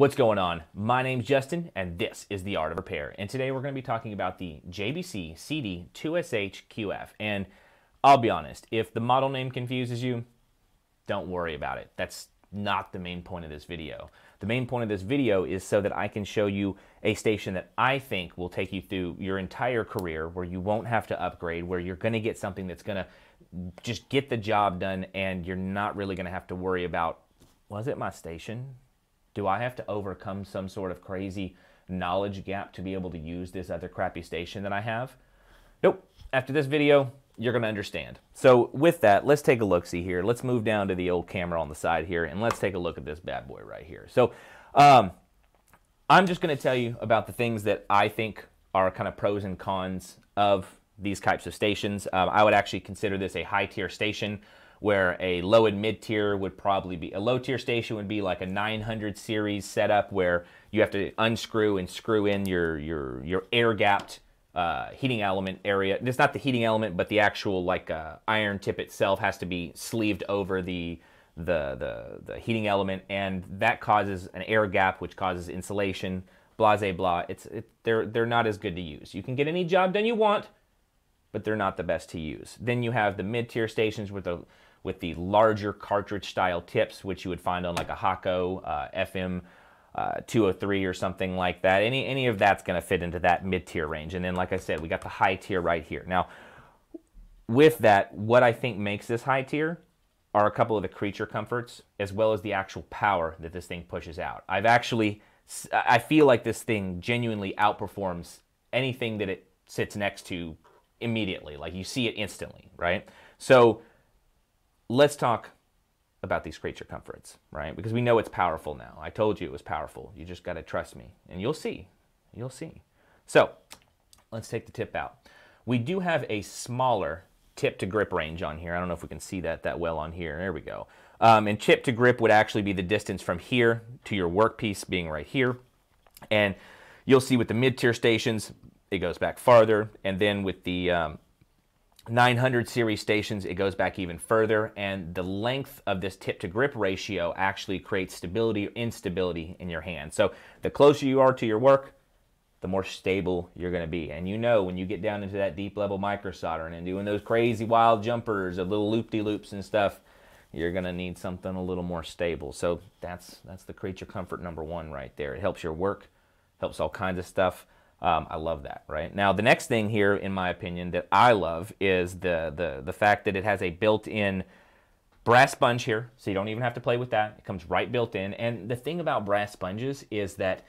What's going on? My name's Justin, and this is The Art of Repair. And today we're going to be talking about the JBC CD2SH-QF. And I'll be honest, if the model name confuses you, don't worry about it. That's not the main point of this video. The main point of this video is so that I can show you a station that I think will take you through your entire career where you won't have to upgrade, where you're going to get something that's going to just get the job done and you're not really going to have to worry about was it my station? Do I have to overcome some sort of crazy knowledge gap to be able to use this other crappy station that I have? Nope. After this video, you're going to understand. So with that, let's take a look-see here. Let's move down to the old camera on the side here, and let's take a look at this bad boy right here. So um, I'm just going to tell you about the things that I think are kind of pros and cons of these types of stations. Um, I would actually consider this a high-tier station where a low and mid tier would probably be a low tier station would be like a 900 series setup where you have to unscrew and screw in your your your air gapped uh, heating element area. It's not the heating element, but the actual like uh, iron tip itself has to be sleeved over the the the the heating element, and that causes an air gap, which causes insulation. Blah blah blah. It's it, they're they're not as good to use. You can get any job done you want, but they're not the best to use. Then you have the mid tier stations with the with the larger cartridge style tips, which you would find on like a Hakko uh, FM uh, 203 or something like that. Any, any of that's going to fit into that mid tier range. And then, like I said, we got the high tier right here. Now, with that, what I think makes this high tier are a couple of the creature comforts as well as the actual power that this thing pushes out. I've actually, I feel like this thing genuinely outperforms anything that it sits next to immediately. Like you see it instantly, right? So let's talk about these creature comforts, right? Because we know it's powerful now. I told you it was powerful. You just got to trust me, and you'll see. You'll see. So let's take the tip out. We do have a smaller tip to grip range on here. I don't know if we can see that that well on here. There we go. Um, and tip to grip would actually be the distance from here to your workpiece being right here. And you'll see with the mid-tier stations, it goes back farther. And then with the um, 900 series stations, it goes back even further, and the length of this tip to grip ratio actually creates stability or instability in your hand. So the closer you are to your work, the more stable you're going to be. And you know, when you get down into that deep level micro soldering and doing those crazy wild jumpers of little loop-de-loops and stuff, you're going to need something a little more stable. So that's that's the creature comfort number one right there. It helps your work, helps all kinds of stuff. Um, I love that, right? Now, the next thing here, in my opinion, that I love is the, the, the fact that it has a built-in brass sponge here, so you don't even have to play with that. It comes right built in. And the thing about brass sponges is that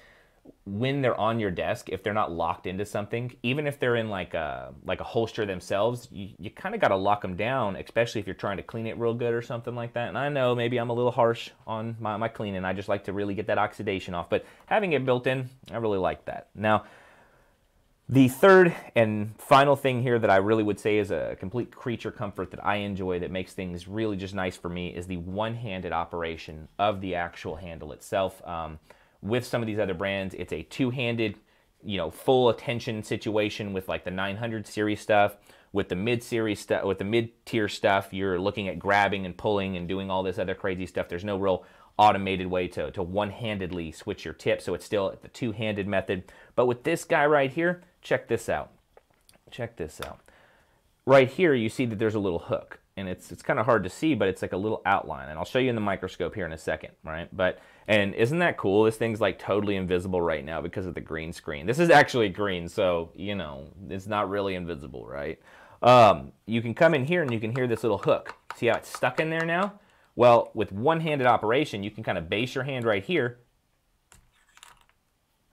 when they're on your desk, if they're not locked into something, even if they're in like a like a holster themselves, you, you kind of got to lock them down, especially if you're trying to clean it real good or something like that. And I know maybe I'm a little harsh on my, my cleaning. I just like to really get that oxidation off. But having it built in, I really like that. Now, the third and final thing here that I really would say is a complete creature comfort that I enjoy that makes things really just nice for me is the one-handed operation of the actual handle itself. Um, with some of these other brands, it's a two-handed, you know, full attention situation with like the 900 series stuff. With the mid-series stuff, with the mid-tier stuff, you're looking at grabbing and pulling and doing all this other crazy stuff. There's no real automated way to, to one-handedly switch your tip, so it's still the two-handed method. But with this guy right here, check this out. Check this out. Right here, you see that there's a little hook, and it's it's kind of hard to see, but it's like a little outline, and I'll show you in the microscope here in a second, right? But and isn't that cool? This thing's like totally invisible right now because of the green screen. This is actually green, so you know it's not really invisible, right? Um, you can come in here and you can hear this little hook. See how it's stuck in there now? Well, with one-handed operation, you can kind of base your hand right here,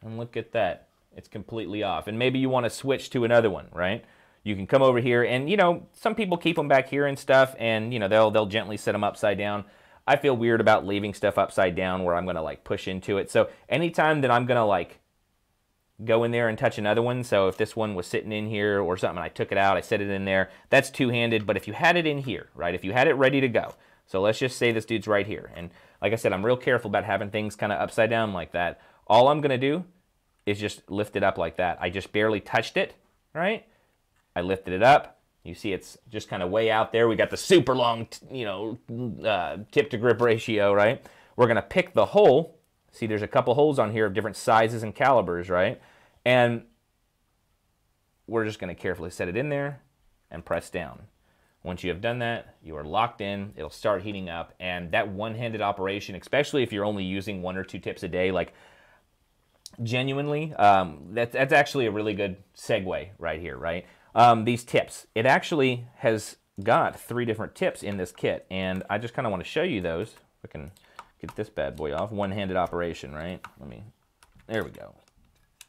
and look at that it's completely off. And maybe you want to switch to another one, right? You can come over here and, you know, some people keep them back here and stuff and, you know, they'll, they'll gently set them upside down. I feel weird about leaving stuff upside down where I'm going to like push into it. So anytime that I'm going to like go in there and touch another one. So if this one was sitting in here or something, I took it out, I set it in there, that's two-handed. But if you had it in here, right, if you had it ready to go, so let's just say this dude's right here. And like I said, I'm real careful about having things kind of upside down like that. All I'm going to do is just lift it up like that. I just barely touched it, right? I lifted it up. You see it's just kind of way out there. We got the super long, you know, uh, tip to grip ratio, right? We're going to pick the hole See, there's a couple holes on here of different sizes and calibers, right? And we're just going to carefully set it in there and press down. Once you have done that, you are locked in. It'll start heating up. And that one-handed operation, especially if you're only using one or two tips a day, like genuinely, um, that's, that's actually a really good segue right here, right? Um, these tips. It actually has got three different tips in this kit. And I just kind of want to show you those. I can get this bad boy off. One-handed operation, right? Let me, there we go.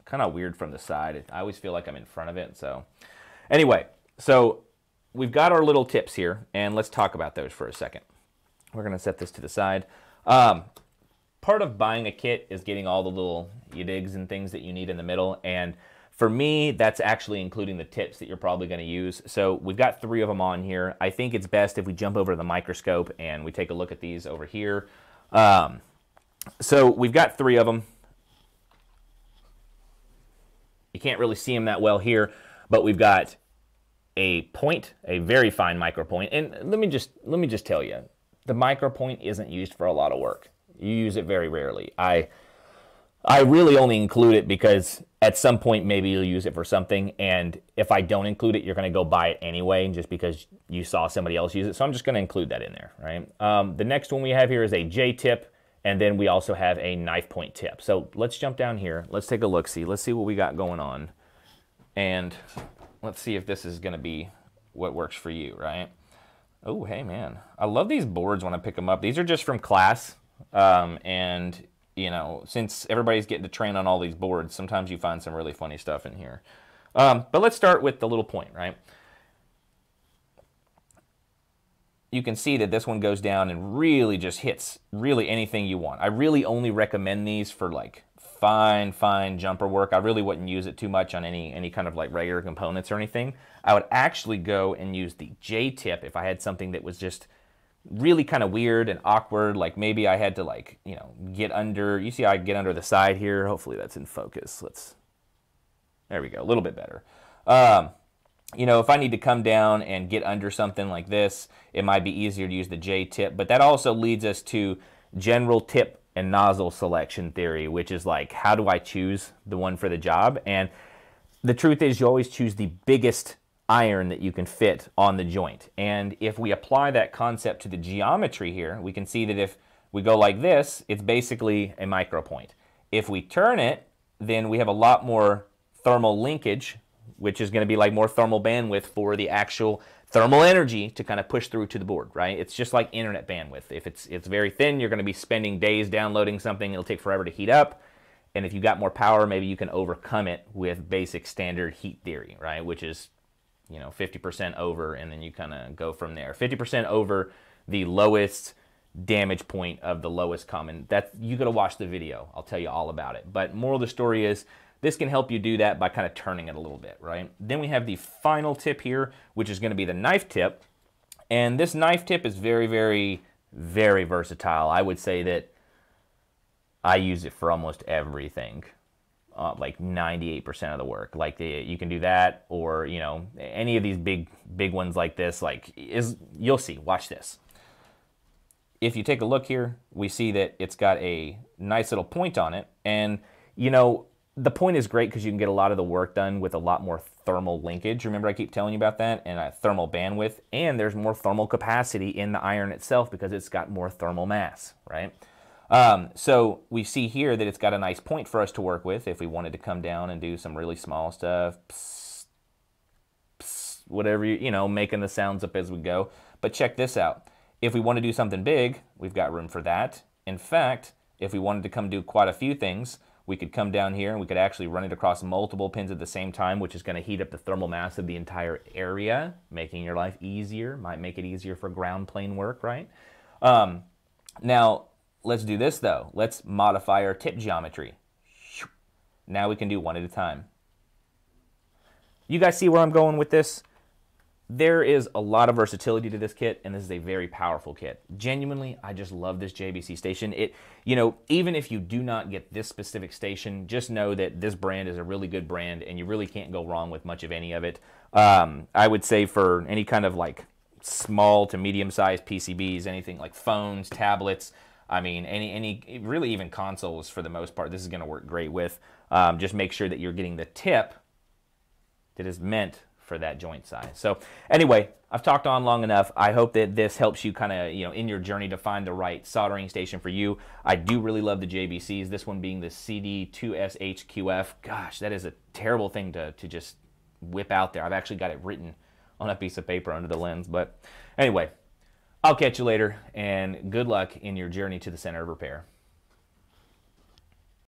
Kind of weird from the side. I always feel like I'm in front of it. So anyway, so we've got our little tips here, and let's talk about those for a second. We're going to set this to the side. Um, part of buying a kit is getting all the little digs and things that you need in the middle, and for me, that's actually including the tips that you're probably going to use. So we've got three of them on here. I think it's best if we jump over to the microscope and we take a look at these over here. Um, so we've got three of them. You can't really see them that well here, but we've got a point, a very fine micro point. And let me just let me just tell you, the micro point isn't used for a lot of work. You use it very rarely. I I really only include it because at some point maybe you'll use it for something. And if I don't include it you're going to go buy it anyway just because you saw somebody else use it. So I'm just going to include that in there right? Um, the next one we have here is a J tip and then we also have a knife point tip. So let's jump down here. Let's take a look see let's see what we got going on. And let's see if this is going to be what works for you right oh hey man I love these boards when I pick them up these are just from class um, and you know, since everybody's getting to train on all these boards, sometimes you find some really funny stuff in here. Um, but let's start with the little point, right? You can see that this one goes down and really just hits really anything you want. I really only recommend these for like fine, fine jumper work. I really wouldn't use it too much on any, any kind of like regular components or anything. I would actually go and use the J-tip if I had something that was just really kind of weird and awkward. Like maybe I had to like, you know, get under, you see I get under the side here. Hopefully that's in focus. Let's, there we go, a little bit better. Um, you know, if I need to come down and get under something like this, it might be easier to use the J tip, but that also leads us to general tip and nozzle selection theory, which is like, how do I choose the one for the job? And the truth is you always choose the biggest iron that you can fit on the joint. And if we apply that concept to the geometry here, we can see that if we go like this, it's basically a micro point. If we turn it, then we have a lot more thermal linkage, which is going to be like more thermal bandwidth for the actual thermal energy to kind of push through to the board, right? It's just like internet bandwidth. If it's it's very thin, you're going to be spending days downloading something. It'll take forever to heat up. And if you got more power, maybe you can overcome it with basic standard heat theory, right? Which is you know 50% over and then you kind of go from there 50% over the lowest damage point of the lowest common that you got to watch the video i'll tell you all about it but moral of the story is this can help you do that by kind of turning it a little bit right then we have the final tip here which is going to be the knife tip and this knife tip is very very very versatile i would say that i use it for almost everything uh, like 98% of the work. Like the, you can do that, or you know, any of these big big ones like this. Like is you'll see. Watch this. If you take a look here, we see that it's got a nice little point on it, and you know the point is great because you can get a lot of the work done with a lot more thermal linkage. Remember, I keep telling you about that, and uh, thermal bandwidth, and there's more thermal capacity in the iron itself because it's got more thermal mass, right? Um, so we see here that it's got a nice point for us to work with if we wanted to come down and do some really small stuff, psst, psst, whatever, you, you know, making the sounds up as we go. But check this out. If we want to do something big, we've got room for that. In fact, if we wanted to come do quite a few things, we could come down here and we could actually run it across multiple pins at the same time, which is going to heat up the thermal mass of the entire area, making your life easier, might make it easier for ground plane work, right? Um, now, Let's do this though. Let's modify our tip geometry. Now we can do one at a time. You guys see where I'm going with this? There is a lot of versatility to this kit, and this is a very powerful kit. Genuinely, I just love this JBC station. It, you know, even if you do not get this specific station, just know that this brand is a really good brand, and you really can't go wrong with much of any of it. Um, I would say for any kind of like small to medium sized PCBs, anything like phones, tablets, I mean, any any really even consoles for the most part, this is going to work great with. Um, just make sure that you're getting the tip that is meant for that joint size. So anyway, I've talked on long enough. I hope that this helps you kind of, you know, in your journey to find the right soldering station for you. I do really love the JBCs, this one being the CD2SHQF. Gosh, that is a terrible thing to, to just whip out there. I've actually got it written on a piece of paper under the lens. But anyway, I'll catch you later, and good luck in your journey to the center of repair.